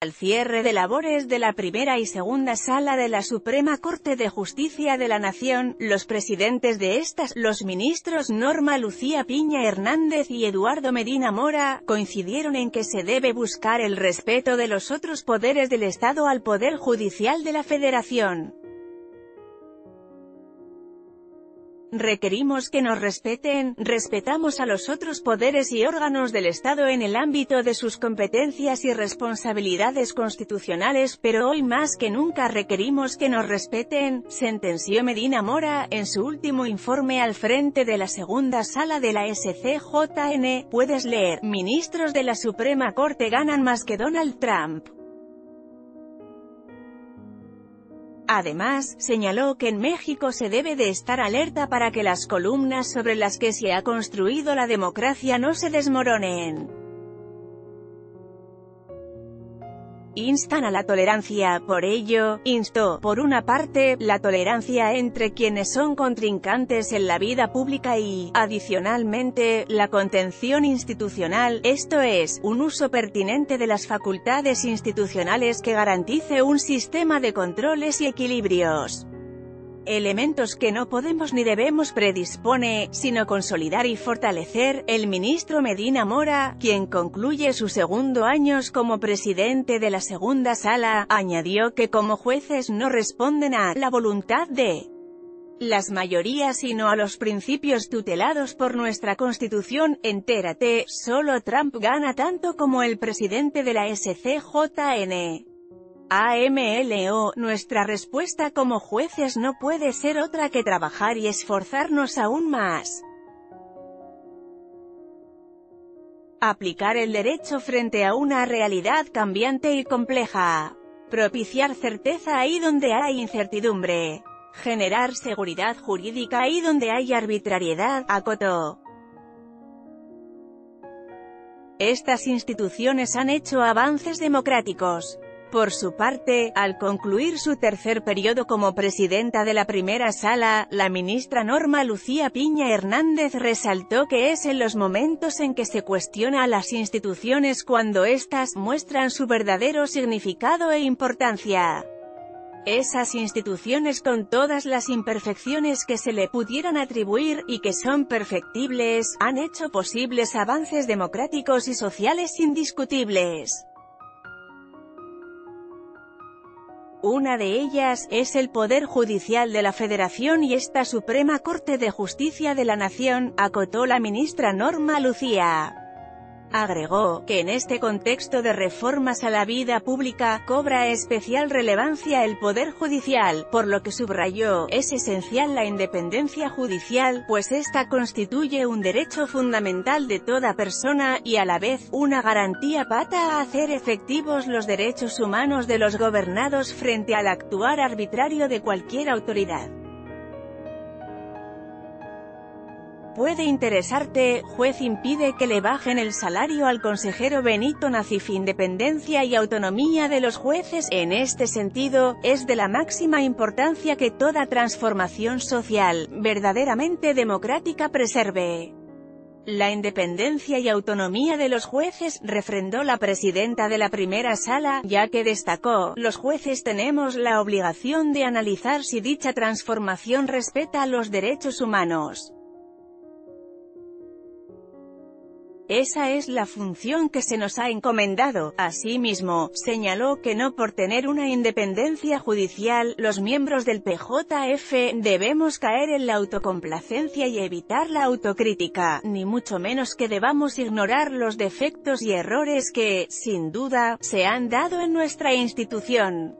Al cierre de labores de la primera y segunda sala de la Suprema Corte de Justicia de la Nación, los presidentes de estas, los ministros Norma Lucía Piña Hernández y Eduardo Medina Mora, coincidieron en que se debe buscar el respeto de los otros poderes del Estado al Poder Judicial de la Federación. Requerimos que nos respeten, respetamos a los otros poderes y órganos del Estado en el ámbito de sus competencias y responsabilidades constitucionales, pero hoy más que nunca requerimos que nos respeten, sentenció Medina Mora, en su último informe al frente de la segunda sala de la SCJN, puedes leer, ministros de la Suprema Corte ganan más que Donald Trump. Además, señaló que en México se debe de estar alerta para que las columnas sobre las que se ha construido la democracia no se desmoronen. Instan a la tolerancia, por ello, instó, por una parte, la tolerancia entre quienes son contrincantes en la vida pública y, adicionalmente, la contención institucional, esto es, un uso pertinente de las facultades institucionales que garantice un sistema de controles y equilibrios elementos que no podemos ni debemos predispone, sino consolidar y fortalecer, el ministro Medina Mora, quien concluye sus segundo años como presidente de la segunda sala, añadió que como jueces no responden a la voluntad de las mayorías sino a los principios tutelados por nuestra Constitución, entérate, solo Trump gana tanto como el presidente de la SCJN. AMLO, nuestra respuesta como jueces no puede ser otra que trabajar y esforzarnos aún más. Aplicar el derecho frente a una realidad cambiante y compleja. Propiciar certeza ahí donde hay incertidumbre. Generar seguridad jurídica ahí donde hay arbitrariedad, acotó. Estas instituciones han hecho avances democráticos, por su parte, al concluir su tercer periodo como presidenta de la primera sala, la ministra Norma Lucía Piña Hernández resaltó que es en los momentos en que se cuestiona a las instituciones cuando éstas muestran su verdadero significado e importancia. Esas instituciones con todas las imperfecciones que se le pudieran atribuir, y que son perfectibles, han hecho posibles avances democráticos y sociales indiscutibles. Una de ellas, es el Poder Judicial de la Federación y esta Suprema Corte de Justicia de la Nación, acotó la ministra Norma Lucía. Agregó, que en este contexto de reformas a la vida pública, cobra especial relevancia el Poder Judicial, por lo que subrayó, es esencial la independencia judicial, pues esta constituye un derecho fundamental de toda persona, y a la vez, una garantía pata a hacer efectivos los derechos humanos de los gobernados frente al actuar arbitrario de cualquier autoridad. Puede interesarte, juez impide que le bajen el salario al consejero Benito Nacif Independencia y autonomía de los jueces, en este sentido, es de la máxima importancia que toda transformación social, verdaderamente democrática preserve. La independencia y autonomía de los jueces, refrendó la presidenta de la primera sala, ya que destacó, los jueces tenemos la obligación de analizar si dicha transformación respeta los derechos humanos. Esa es la función que se nos ha encomendado. Asimismo, señaló que no por tener una independencia judicial, los miembros del PJF debemos caer en la autocomplacencia y evitar la autocrítica, ni mucho menos que debamos ignorar los defectos y errores que, sin duda, se han dado en nuestra institución.